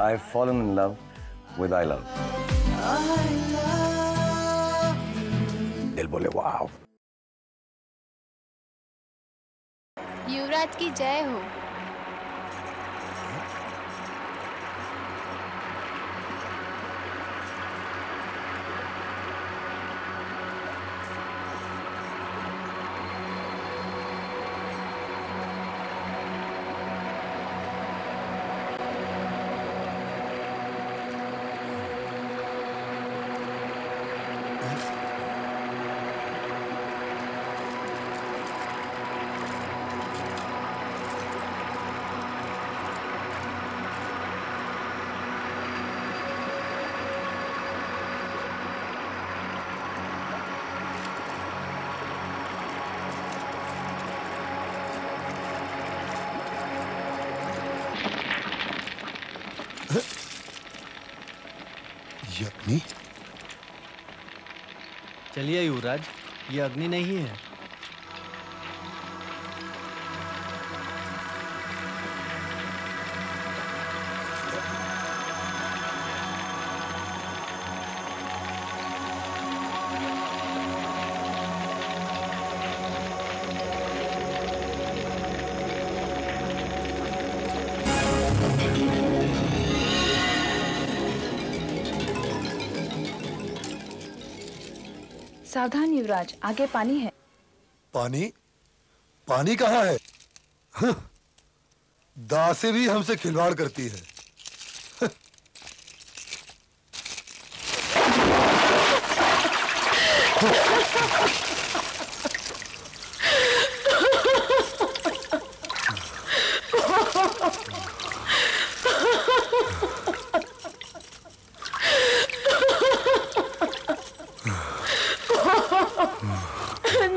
I've fallen in love with I love. I love दिल बोले वाह युवराज की जय हो अग्नि चलिए युवराज ये अग्नि नहीं है। सावधान युवराज आगे पानी है। पानी? पानी कहाँ है? हं, दासी भी हमसे खिलवाड़ करती है।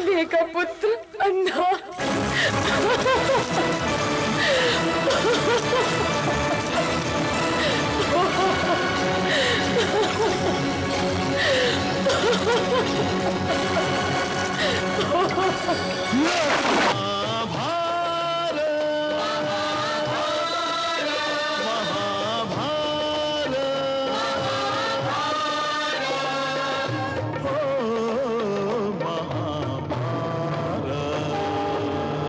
Nee, kaputt.